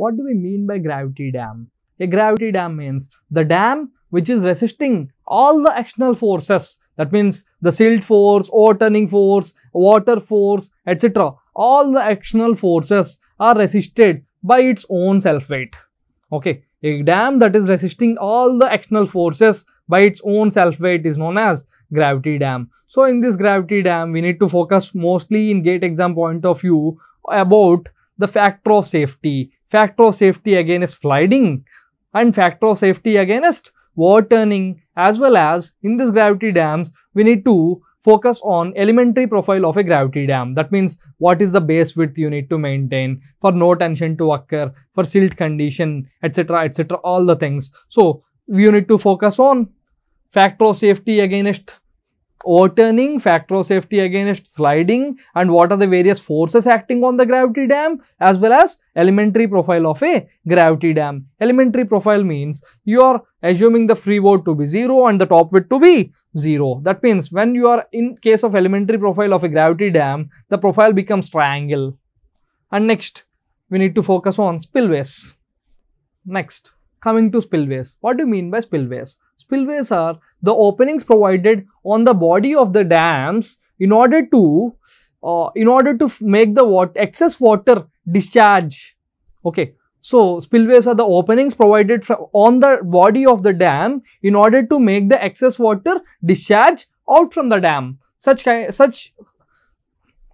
What do we mean by gravity dam? A gravity dam means the dam which is resisting all the external forces. That means the silt force, overturning force, water force, etc. All the external forces are resisted by its own self weight. Okay. A dam that is resisting all the external forces by its own self weight is known as gravity dam. So, in this gravity dam, we need to focus mostly in gate exam point of view about the factor of safety. Factor of safety against sliding and factor of safety against overturning as well as in this gravity dams, we need to focus on elementary profile of a gravity dam. That means what is the base width you need to maintain for no tension to occur, for silt condition, etc., etc., all the things. So, you need to focus on factor of safety against overturning, factor of safety against sliding and what are the various forces acting on the gravity dam as well as elementary profile of a gravity dam. Elementary profile means you are assuming the freeboard to be 0 and the top width to be 0. That means when you are in case of elementary profile of a gravity dam, the profile becomes triangle. And next, we need to focus on spillways. Next, coming to spillways. What do you mean by spillways? Spillways are the openings provided on the body of the dams in order to uh, in order to make the water, excess water discharge. Okay. So, spillways are the openings provided on the body of the dam in order to make the excess water discharge out from the dam. Such, such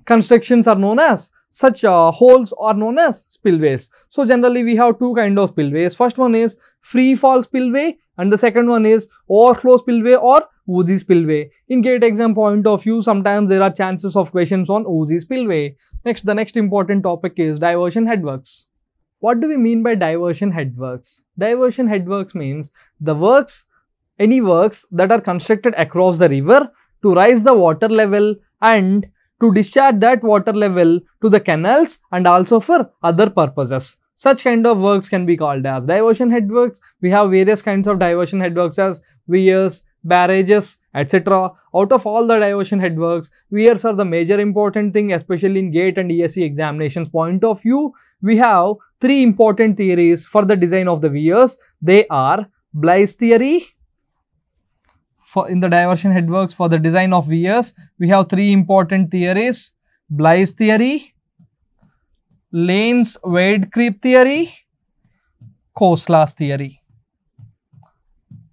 constructions are known as such uh, holes are known as spillways. So, generally we have two kind of spillways. First one is free fall spillway and the second one is overflow spillway or ogee spillway. In gate exam point of view, sometimes there are chances of questions on ogee spillway. Next, the next important topic is diversion headworks. What do we mean by diversion headworks? Diversion headworks means the works, any works that are constructed across the river to rise the water level and to discharge that water level to the canals and also for other purposes. Such kind of works can be called as diversion headworks. We have various kinds of diversion headworks as weirs, barrages, etc. Out of all the diversion headworks, weirs are the major important thing, especially in GATE and ESE examinations point of view. We have three important theories for the design of the weirs. They are Bligh's theory, for in the diversion headworks for the design of weirs, we have three important theories. Bligh's theory, Lane's weighted creep theory, Khosla's theory.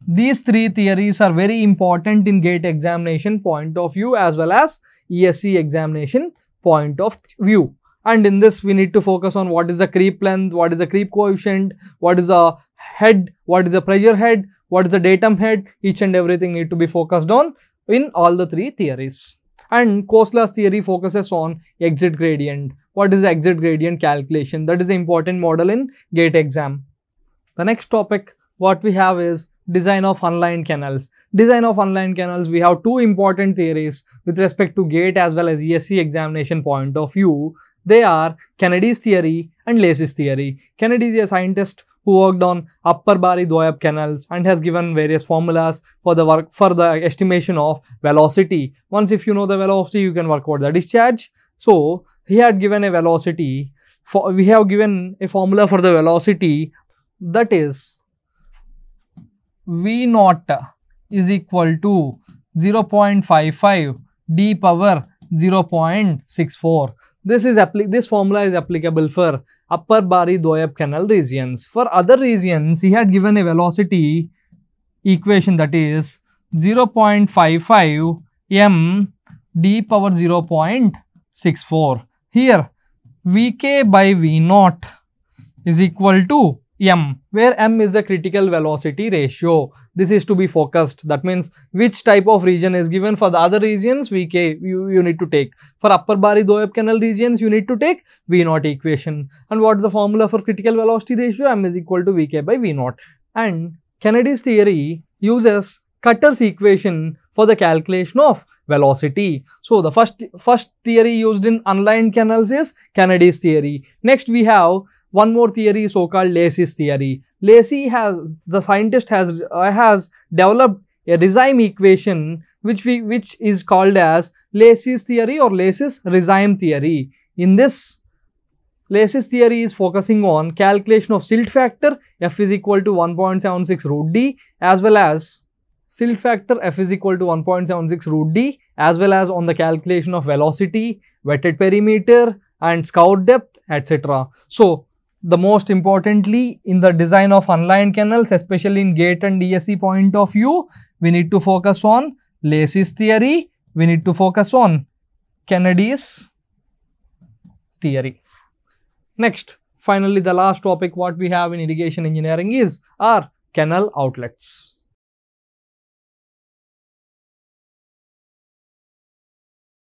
These three theories are very important in GATE examination point of view as well as ESE examination point of view. And in this, we need to focus on what is the creep length, what is the creep coefficient, what is the head, what is the pressure head, what is the datum head, each and everything need to be focused on in all the three theories. And Khosla's theory focuses on exit gradient. What is exit gradient calculation? That is the important model in GATE exam. The next topic what we have is design of unlined canals. Design of unlined canals, we have two important theories with respect to GATE as well as ESE examination point of view. They are Kennedy's theory and Lacey's theory. Kennedy is a scientist who worked on upper Bari Doab canals and has given various formulas for the work for the estimation of velocity. Once if you know the velocity, you can work out the discharge. So, he had given a velocity, for, we have given a formula for the velocity that is V naught is equal to 0.55 d power 0.64. This is this formula is applicable for upper Bari Doab canal regions. For other regions, he had given a velocity equation that is 0.55 m d power 0.64. Here, Vk by V naught is equal to m, where m is the critical velocity ratio. This is to be focused. That means which type of region is given for the other regions Vk you, you need to take. For upper Bari Doab canal regions you need to take V naught equation. And what is the formula for critical velocity ratio? m is equal to Vk by V naught. And Kennedy's theory uses Kutter's equation for the calculation of velocity. So, the first, first theory used in unlined canals is Kennedy's theory. Next, we have one more theory so-called Lacey's theory. Lacey has, the scientist has, uh, has developed a Regime equation which we, which is called as Lacey's theory or Lacey's Regime theory. In this Lacey's theory is focusing on calculation of silt factor F is equal to 1.76 root D as well as silt factor F is equal to 1.76 root D as well as on the calculation of velocity, wetted perimeter and scour depth etc. So, the most importantly in the design of unlined canals especially in gate and ESE point of view, we need to focus on Lacey's theory, we need to focus on Kennedy's theory. Next, finally the last topic what we have in irrigation engineering is our canal outlets.